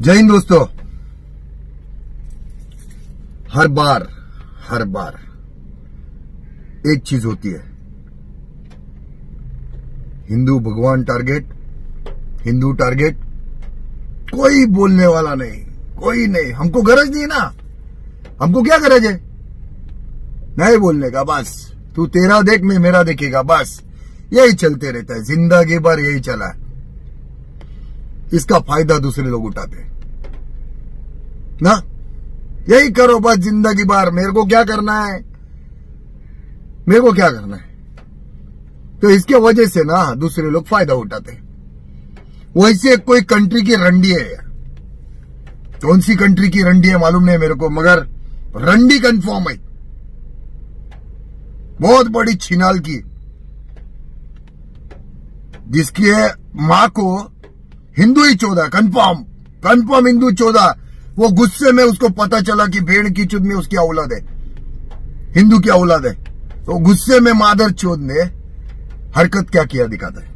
जय हिंद दोस्तों। हर बार हर बार एक चीज़ होती है। हिंदू भगवान टारगेट, हिंदू टारगेट, कोई बोलने वाला नहीं, कोई नहीं। हमको गरज नहीं ना। हमको क्या गरज है? नहीं बोलने का, बस। तू तेरा देख, मैं मेरा देखेगा बस। यही चलते रहता है। ज़िंदगी भर यही चला है। इसका फ़ायदा दूसरे लोग उठाते हैं। ना? यही करो बस ज़िंदगी भर। मेरे को क्या करना है? मेरे को क्या करना है? तो इसके वजह से ना दूसरे लोग फ़ायदा उठाते हैं। वैसे कोई कंट्री की रंडी है कौन सी कंट्री की रंडी है मालूम नहीं मेरे को, मगर रंडी कंफर्म है। बहुत बड़ी छिनाल की। जिसकी है माँ को हिंदू ही चौदह कंफर्म कंफर्म हिंदू चौदह। वो गुस्से में उसको पता चला कि भेड़ की चुद में उसकी औलाद है। हिंदू की औलाद है। तो गुस्से में माधर चौद ने हरकत क्या किया दिखाता है।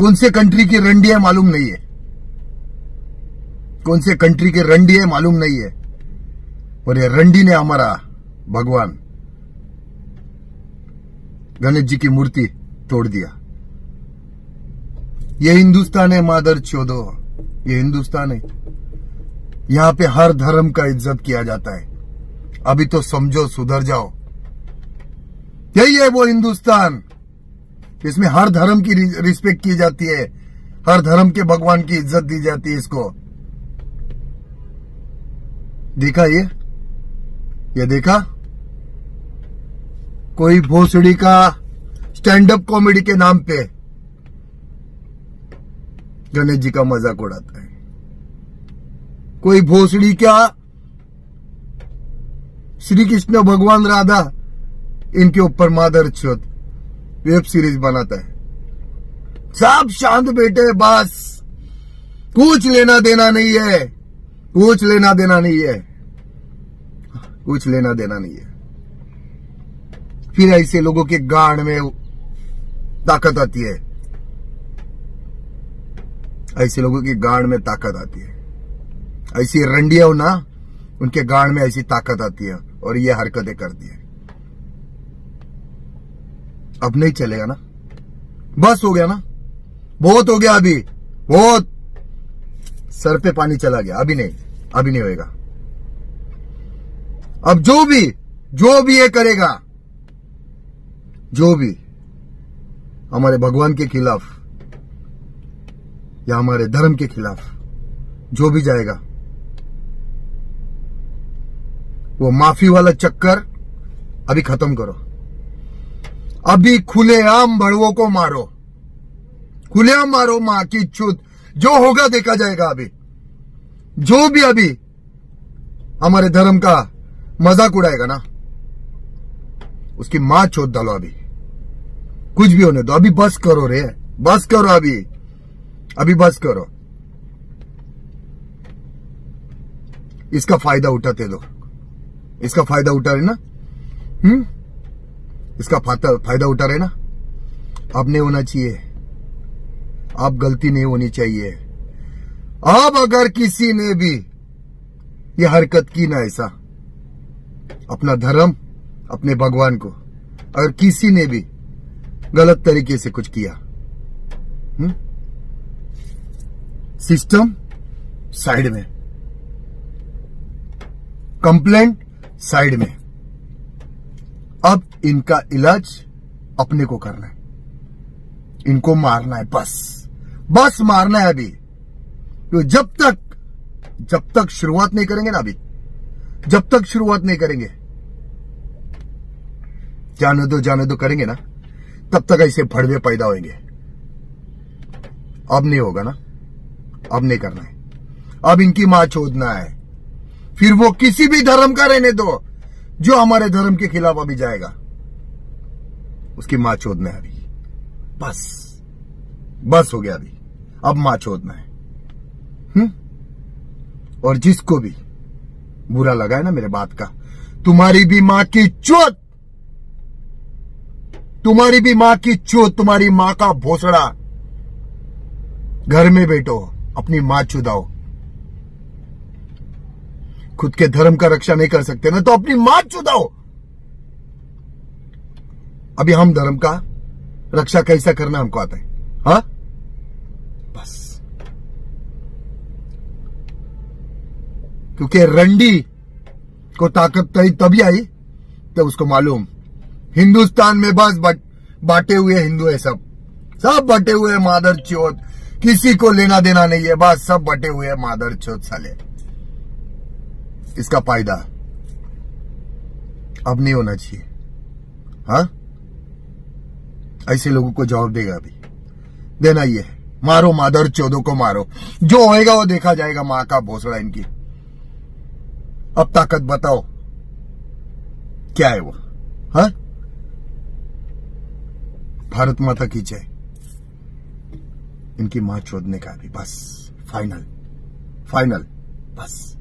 कौन से कंट्री की रंडी है मालूम नहीं है? कौन से कंट्री की रंडी है मालूम नहीं है? और ये रंडी ने हमारा भगवान गणेश जी की मूर्ति तोड़ दिया। ये हिंदुस्तान है, मादर चौदो। ये हिंदुस्तान है। यहाँ पे हर धर्म का इज़्ज़त किया जाता है। अभी तो समझो, सुधर जाओ। यही है वो हिंदुस्तान। इसमें हर धर्म की रिस्पेक्ट की जाती है। हर धर्म के भगवान की इज़्ज़त दी जाती है इसको। देखा ये? ये देखा? कोई भोसड़ी का स्टैंड अप कॉमेडी के नाम पे गणेश जी का मज़ाक उड़ाता है। कोई भोसड़ी का श्री कृष्ण, भगवान राधा, इनके ऊपर मादर चौथ वेब सीरीज़ बनाता है। सब शांत बैठे बस। कुछ लेना देना नहीं है। कुछ लेना देना नहीं है। कुछ लेना देना नहीं है। फिर ऐसे लोगों के गांड में ताकत आती है। ऐसे लोगों की गांड में ताकत आती है। ऐसी रंडिया हो ना, उनके गांड में ऐसी ताकत आती है और ये हरकतें करती है। अब नहीं चलेगा ना। बस हो गया ना। बहुत हो गया अभी। बहुत। सर पे पानी चला गया। अभी नहीं। अभी नहीं होएगा। अब जो भी जो भी ये करेगा, जो भी, हमारे भगवान के खिलाफ या हमारे धर्म के खिलाफ जो भी जाएगा, वो माफ़ी वाला चक्कर अभी खत्म करो। अभी खुलेआम बड़वों को मारो। खुलेआम मारो माँ की छूत। जो होगा देखा जाएगा अभी। जो भी अभी हमारे धर्म का मज़ाक उड़ाएगा ना, उसकी माँ चोत डालो अभी। कुछ भी होने दो। अभी बस करो रे। बस करो अभी। अभी बस करो। इसका फ़ायदा उठाते दो। इसका फ़ायदा उठा रहे ना हम्म? इसका फ़ायदा उठा रहे ना? अब नहीं होना चाहिए। अब गलती नहीं होनी चाहिए। अब अगर किसी ने भी ये हरकत की ना ऐसा, अपना धर्म, अपने भगवान को, अगर किसी ने भी गलत तरीके से कुछ किया हुँ? सिस्टम साइड में, कंप्लेंट साइड में। अब इनका इलाज अपने को करना है। इनको मारना है, बस। बस मारना है अभी। तो जब तक जब तक शुरुआत नहीं करेंगे ना अभी, जब तक शुरुआत नहीं करेंगे, जाने दो जाने दो करेंगे ना, तब तक ऐसे भड़वे पैदा होंगे अब नहीं होगा ना, अब नहीं करना है। अब इनकी माँ छोड़ना है। फिर वो किसी भी धर्म का रहने दो। जो हमारे धर्म के खिलाफ अभी जाएगा, उसकी माँ चोदना है अभी। बस। बस हो गया अभी। अब माँ चोदना है। हम्म? और जिसको भी बुरा लगा है ना मेरे बात का, तुम्हारी भी माँ की चोट, तुम्हारी भी माँ की चोट, तुम्हारी माँ का भोसड़ा। घर में बैठो, अपनी माँ चुदाओ। खुद के धर्म का रक्षा नहीं कर सकते ना तो अपनी माँ चुदाओ। अभी हम धर्म का रक्षा कैसा करना हमको आता है? हा? बस। क्योंकि रंडी को ताकत तई तभी आई तो उसको मालूम। हिंदुस्तान में बस बट, बांटे हुए हिंदू है सब। सब बटे हुए मादर चौथ। किसी को लेना देना नहीं है बस सब बटे हुए मादर चौथ साले। इसका फ़ायदा अब नहीं होना चाहिए। हाँ? ऐसे लोगों को जवाब देगा अभी। देना ये मारो मादर, चौदों को मारो। जो होएगा वो देखा जाएगा, माँ का भोसड़ा इनकी। अब ताकत बताओ, क्या है वो? हाँ? भारत माता की जय। इनकी माँ चोदने का भी बस। फाइनल। फाइनल। बस।